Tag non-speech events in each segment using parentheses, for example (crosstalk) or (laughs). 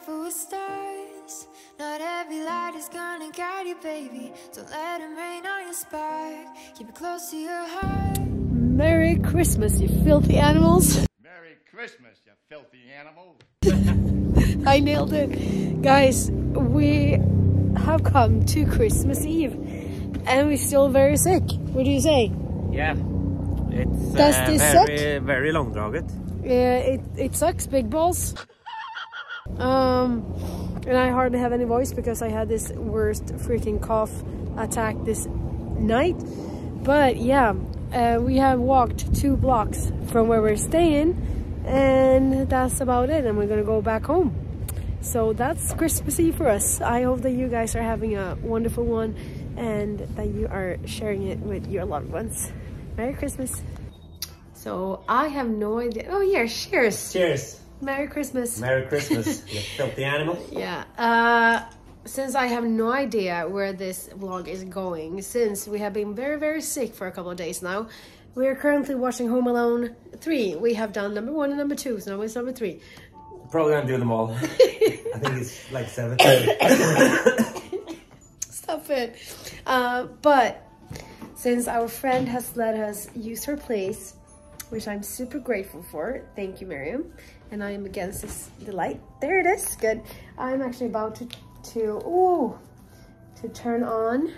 careful with stars. Not every light is gonna guide you, baby. Don't let 'em rain on your spark. Keep it close to your heart. Merry Christmas, you filthy animals. Merry Christmas, you filthy animal. (laughs) I nailed it. Guys, we have come to Christmas Eve and we're still very sick. What do you say? Yeah. It's Does uh, this very, very långdraget. Yeah, it, it sucks, big balls. Um, and I hardly have any voice because I had this worst freaking cough attack this night. But yeah, uh, we have walked two blocks from where we're staying, and that's about it. And we're gonna go back home. So that's Christmas Eve for us. I hope that you guys are having a wonderful one and that you are sharing it with your loved ones. Merry Christmas. So I have no idea. Oh yeah, cheers. Cheers. Merry Christmas. Merry Christmas, (laughs) you filthy animal. Yeah. Uh, since I have no idea where this vlog is going, since we have been very, very sick for a couple of days now, we are currently watching Home Alone 3. We have done number one and number two, so now it's number three. Probably gonna do them all. (laughs) I think it's like seven. (coughs) Stop it. Uh, but since our friend has let us use her place, which I'm super grateful for, thank you, Maryam. And I am against this the light. There it is. Good. I'm actually about to to ooh to turn on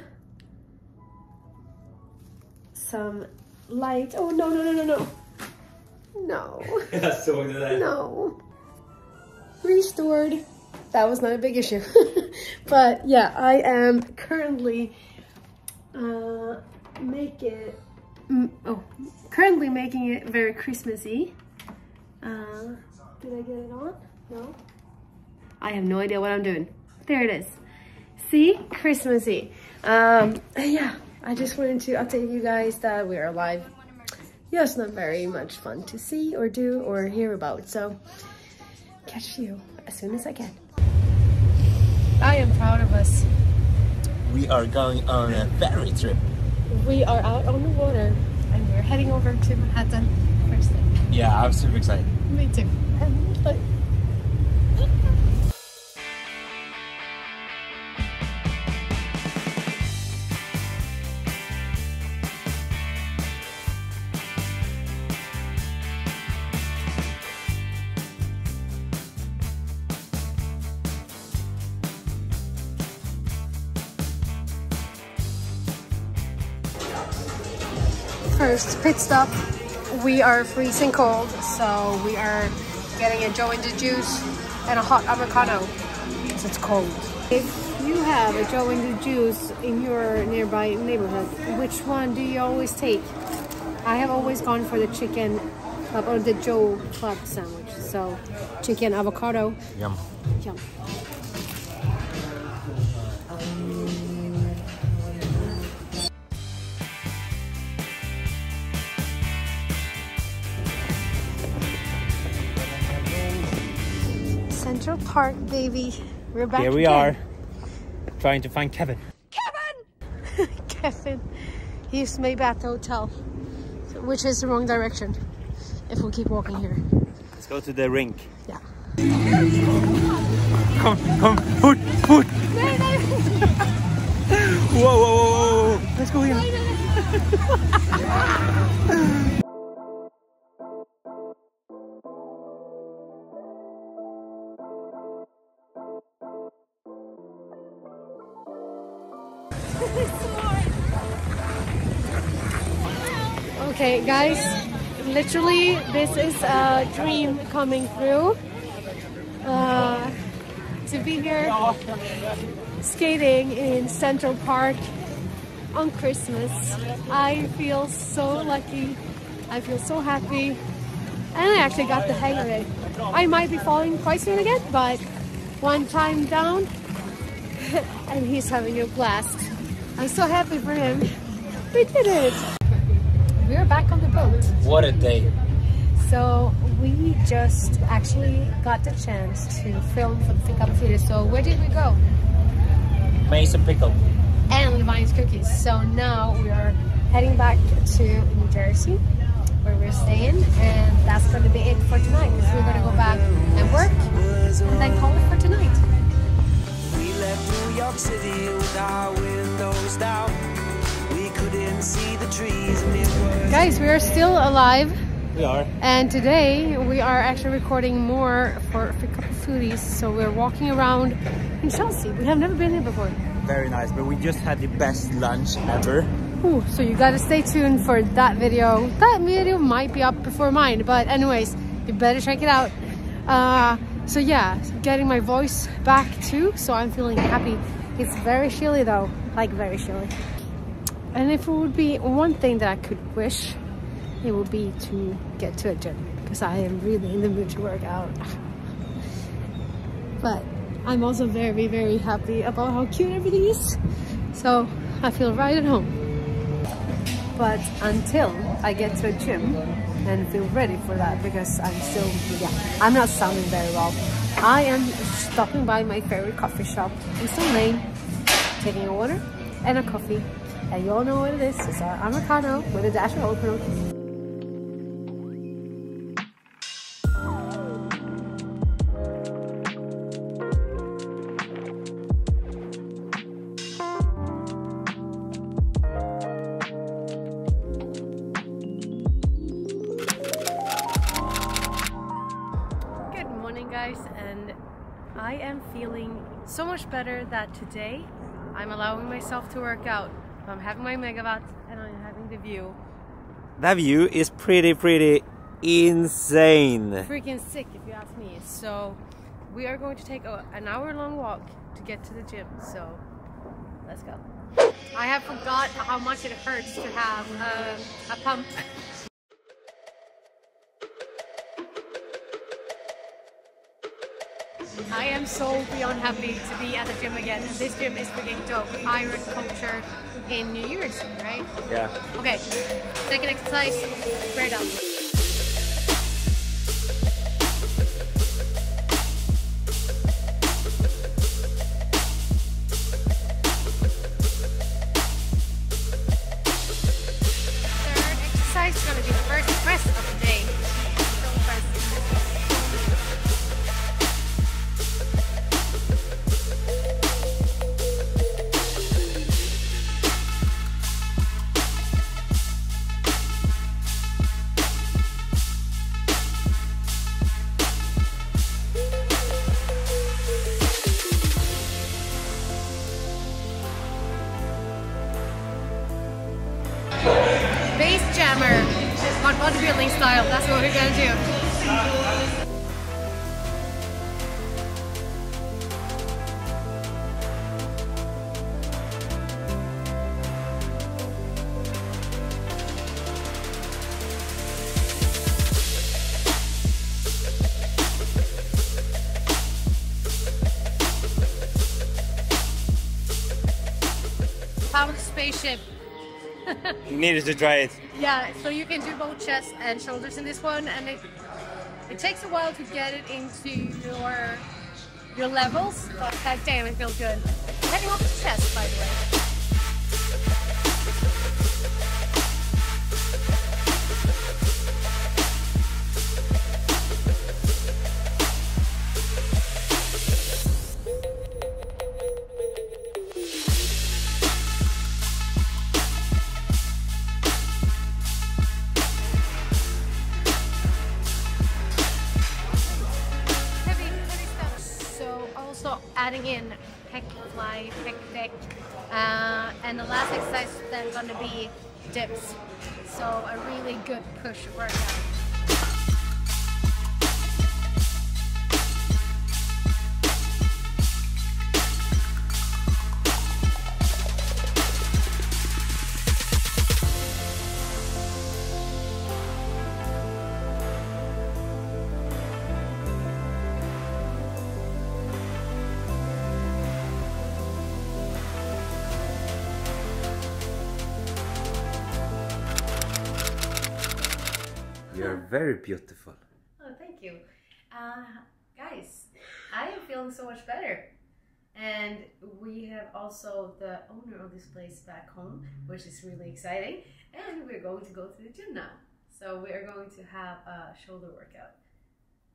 some light. Oh no no no no no. No. (laughs) Det där. no. Restored. That was not a big issue. (laughs) But yeah i am currently uh making mm, oh currently making it very christmassy. Uh did i get it on? No? I have no idea what i'm doing there it is see christmassy um yeah i just wanted to update you guys that we are live yeah it's not very much fun to see or do or hear about so catch you as soon as I can. I am proud of us. We are going on a ferry trip. We are out on the water and we're heading over to Manhattan first thing. Yeah, I'm super excited. Me too. First pit stop. We are freezing cold, so we are getting a Joe and the Juice and a hot avocado. So it's cold. If you have a Joe and the Juice in your nearby neighborhood, which one do you always take? I have always gone for the chicken club or the Joe Club sandwich. So chicken avocado. Yum. Yum. Central Park, baby. We're back. Here we again. are, trying to find Kevin. Kevin! (laughs) Kevin. He's maybe at the hotel, which is the wrong direction if we keep walking here. Let's go to the rink. Yeah. Come, come, foot, foot. (laughs) Whoa, whoa, whoa, whoa. Let's go here. (laughs) Okay, guys, literally, this is a dream coming through. Uh, to be here skating in Central Park on Christmas. I feel so lucky. I feel so happy. And I actually got the hang of it. I might be falling quite soon again, but one time down, (laughs) and he's having a blast. I'm so happy for him. We did it. We're back on the boat. What a day. So we just actually got the chance to film for the Think Up Food. So where did we go? Maison Pickle. And Levain's Cookies. So now we are heading back to New Jersey where we're staying and that's going to be it for tonight because we're going to go back and work and then call it for tonight. Guys, we are still alive We are. and today we are actually recording more for a couple of foodies. So we're walking around in Chelsea. We have never been here before. Very nice, but we just had the best lunch ever. Ooh, so you gotta stay tuned for that video. That video might be up before mine, but anyways, you better check it out. Uh, so yeah, getting my voice back too, so I'm feeling happy. It's very chilly though, like very chilly. And if it would be one thing that I could wish, it would be to get to a gym because I am really in the mood to work out. But I'm also very, very happy about how cute everything is. So I feel right at home. But until I get to a gym and feel ready for that because I'm still, yeah, I'm not sounding very well. I am stopping by my favorite coffee shop, Eastern Lane, taking a water and a coffee. And you all know what it is. It's our Americano with a dash of oat milk. Good morning, guys, and I am feeling so much better that today I'm allowing myself to work out. I'm having my megawatt and I'm having the view. That view is pretty, pretty insane. Freaking sick, if you ask me. So, we are going to take a, an hour long walk to get to the gym. So, let's go. I have forgot how much it hurts to have um, a pump. I am so beyond happy to be at the gym again. This gym is freaking dope. Iron Culture in New Jersey, right? Yeah. Okay, second exercise, straight up. But bodybuilding style. That's what we're gonna do. Found spaceship. You needed to try it. Yeah, so you can do both chest and shoulders in this one, and it it takes a while to get it into your your levels, but damn, it feels good. Heading off to chest, by the way. Deck, uh, and the last exercise is then gonna be dips. So a really good push workout. Very beautiful. Oh, thank you. Uh, guys, I am feeling so much better. And we have also the owner of this place back home, which is really exciting. And we're going to go to the gym now. So we are going to have a shoulder workout.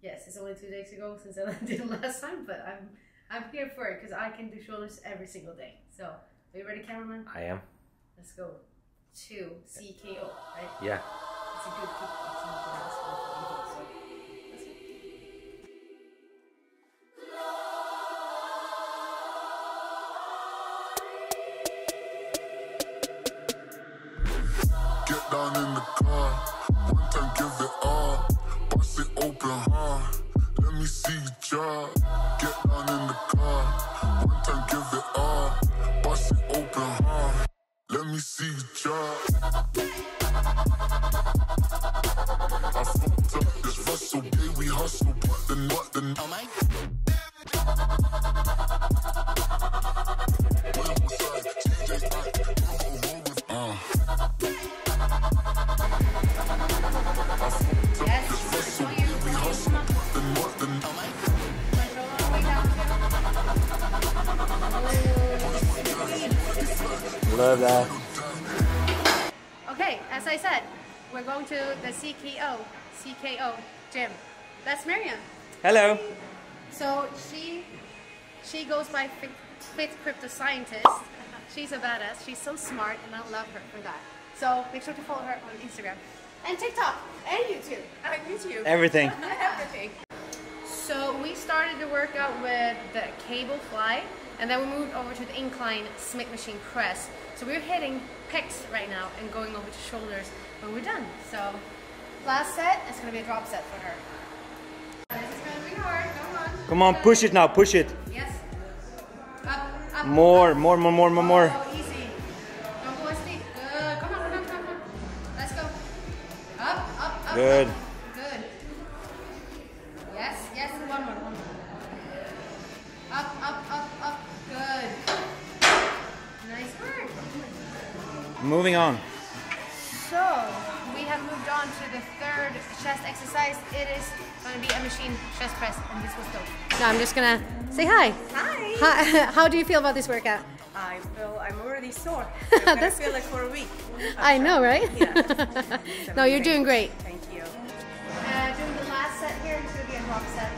Yes, it's only two days ago since I (laughs) did it last time, but I'm I'm here for it because I can do shoulders every single day. So, are you ready, cameraman? I am. Let's go to CKO, right? Yeah. Down in the car, one time give it all. Bust it open hard, let me see you drop. Get down in the car, one time give it all. Bust it open hard, let me see. What then? Oh Control all the way down here. Love that. Okay, as I said, we're going to the CKO, CKO gym. That's Maryam. Hello. So she she goes by Fifth, fifth Crypto Scientist. (laughs) She's a badass. She's so smart, and I love her for that. So make sure to follow her on Instagram and TikTok and YouTube. I YouTube. Everything. (laughs) Everything. So we started the workout with the cable fly, and then we moved over to the incline Smith machine press. So we're hitting pecs right now and going over to shoulders when we're done. So last set is gonna be a drop set for her. This is gonna be hard. Come on. Come on, push it now, push it. Yes. Up, up. More, up. more, more, more, more, more. Oh, easy. Don't go as deep. Good. Come on, come on, come on, come on. Let's go. Up, up, up. Good. up. Good. Yes, yes. One more, one more. Up, up, up, up. Good. Nice work. Moving on. Exercise. It is going to be a machine chest press, and this was dope. Now I'm just gonna say hi. Hi. Hi. (laughs) How do you feel about this workout? I feel I'm already sore. (laughs) I'm That's- feel like for a week. I know, right? Yeah. (laughs) no, you're doing great. Thank you. Uh, doing the last set here, it's gonna be a drop set.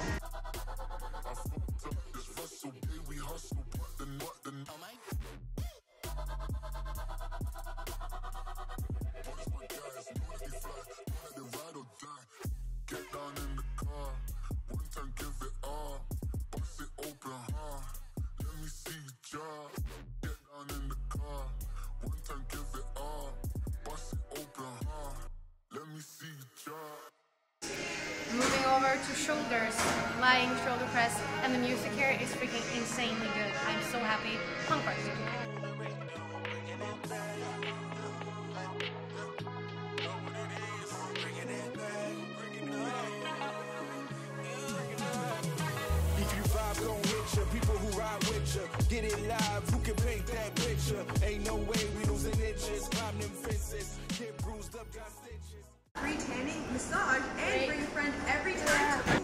To shoulders, lying shoulder press, and the music here is freaking insanely good. I'm so happy. Punk rock. Get it live, who can paint that picture? Ain't no way we losing inches. Fences. Get bruised up. Free tanning, massage, and bring a friend every time.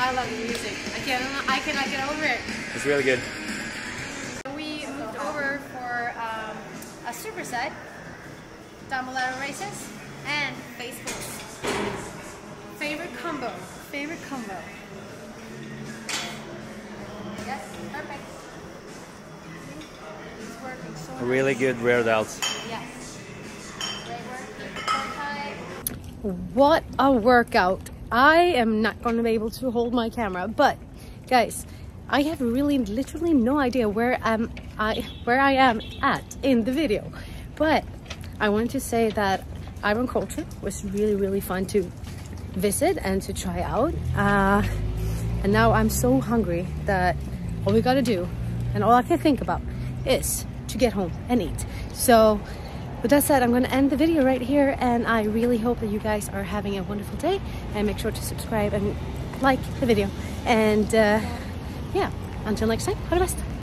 I love the music. I can't, I cannot get over it. It's really good. We moved over for um, a superset, dumbbell lateral raises, and face pulls. Favorite combo. Favorite combo. Yes, perfect. It's working so Really good rear delts. Yes. Great work. Core tight. What a workout. I am not going to be able to hold my camera, but guys, I have really literally no idea where am I where I am at in the video. But I want to say that Iron Culture was really really fun to visit and to try out. Uh, and now I'm so hungry that all we gotta do and all I can think about is to get home and eat. So with that said, I'm going to end the video right here, and I really hope that you guys are having a wonderful day. And make sure to subscribe and like the video. And uh, yeah, until next time, all the best.